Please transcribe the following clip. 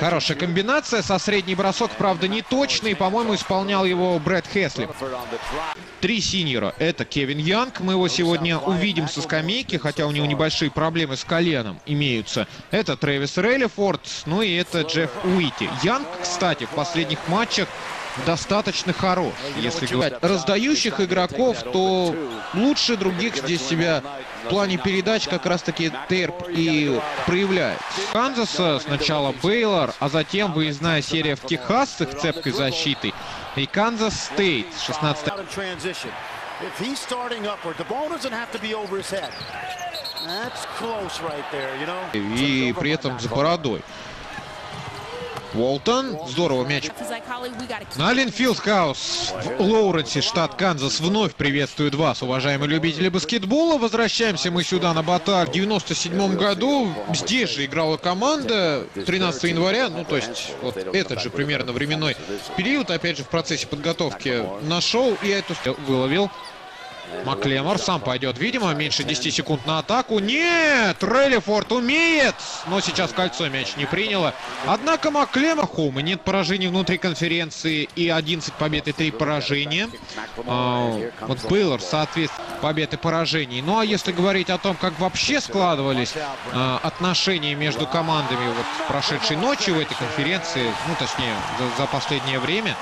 Хорошая комбинация. Со средний бросок, правда, не точный. По-моему, исполнял его Брэд Хесли. Три синьора. Это Кевин Янг. Мы его сегодня увидим со скамейки, хотя у него небольшие проблемы с коленом имеются. Это Трэвис Реллифорд. Ну и это Джефф Уити. Янг, кстати, в последних матчах достаточно хорош, если говорить. Раздающих игроков, то лучше других здесь себя в плане передач как раз-таки Терп и проявляет. Канзаса сначала Бейлор, а затем выездная серия в Техас с их цепкой защитой. И Канзас Стейт 16 If he's starting upward, the ball doesn't have to be over his head. That's close right there, you know. и при этом за бородой. Уолтон, здорово мяч. Налин Филдхаус в Лоуренсе, штат Канзас, вновь приветствует вас, уважаемые любители баскетбола. Возвращаемся мы сюда на Батар. В 97 году здесь же играла команда 13 января, ну то есть вот этот же примерно временной период, опять же в процессе подготовки нашел и эту выловил. Маклемор сам пойдет, видимо, меньше 10 секунд на атаку. Нет, Реллифорд умеет, но сейчас кольцо мяч не приняло. Однако Маклемор, Хоума, нет поражений внутри конференции и 11 побед и 3 поражения. А, вот Бейлор, соответственно, побед и поражений. Ну а если говорить о том, как вообще складывались а, отношения между командами вот прошедшей ночью в этой конференции, ну точнее за, за последнее время,